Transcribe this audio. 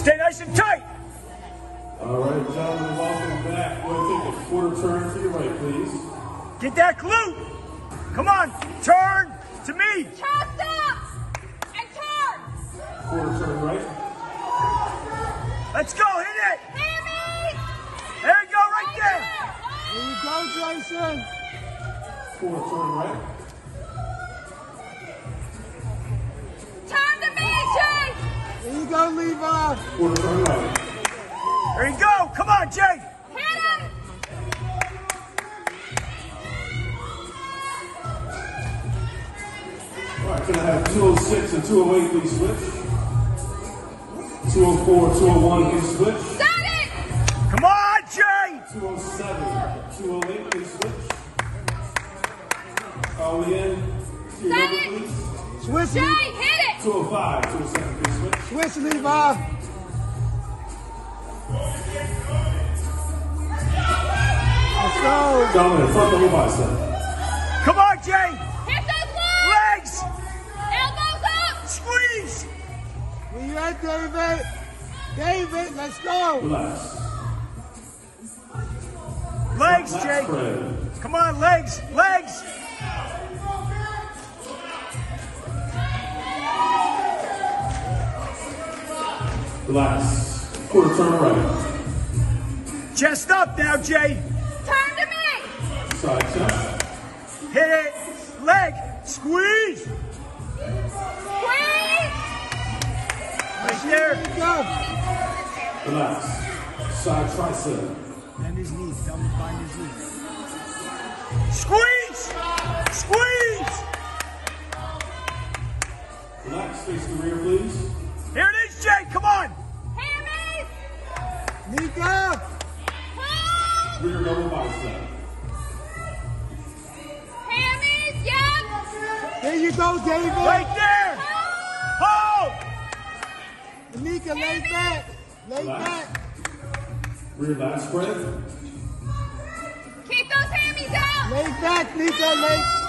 Stay nice and tight. All right, gentlemen, welcome back. Go ahead and take a quarter turn to your right, please. Get that glute. Come on, turn to me. Chest up and turn. Quarter turn right. Let's go, hit it. Hammies. There you go, right there. There you go, Jason. Quarter turn right. There you go, Levi. Quarter turn right. There you go. Come on, Jay. Hit him. All right, can I have 206 and 208 please switch? 204, 201 please switch. Set it. Come on, Jay. 207, 208 please switch. All in. To your Set it. please. Switch, Jay, Le- hit it. 205, 207 please switch. switch, Levi. Let's go. Gentlemen, front double bicep. Come on, Jay. Hit those legs. Legs. Elbows up. Squeeze. Where you at, David? David, let's go. Relax. Legs, Jay. Come on, legs. Legs. Relax. Quarter turn right. Chest up now, Jay. Turn to me. Side chest. Hit it. Leg. Squeeze. Squeeze. Right there. There you go. Relax. Side tricep. And his knees. Tell him to find his knees. Squeeze. Squeeze. Relax. Face the rear, please. Here it is, Jay. Come on. Hammies. Nika. Hold. Rear double bicep. Hammies. Yep. There you go, David. Right there. Hold. Hold. Nika, lay back. Lay Relax. back. Rear lat spread. Keep those hammies out. Lay back, Nika. Lay